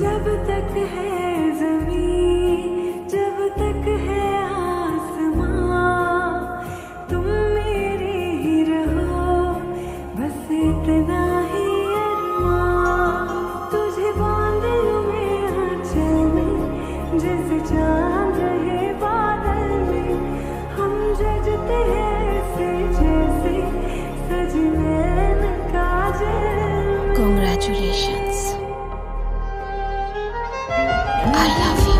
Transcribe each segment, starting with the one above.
जब तक है जमीन I love you.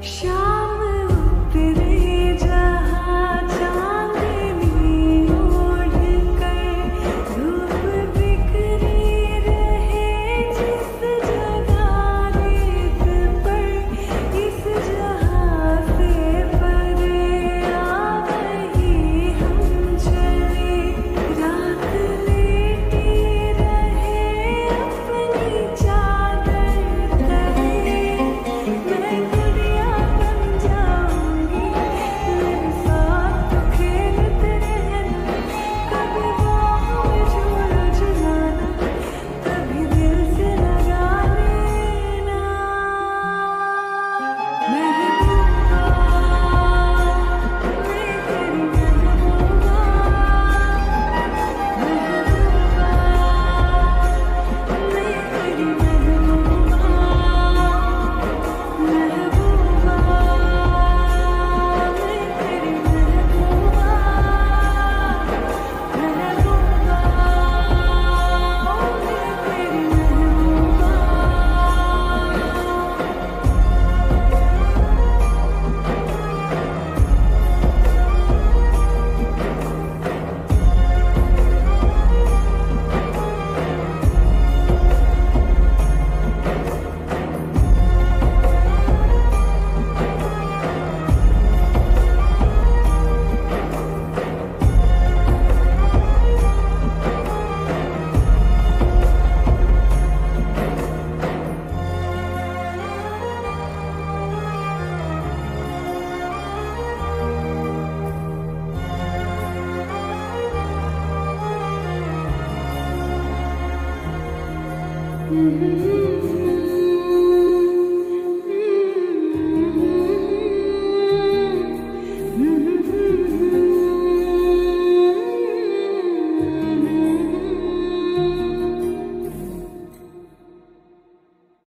下 Mm-hmm.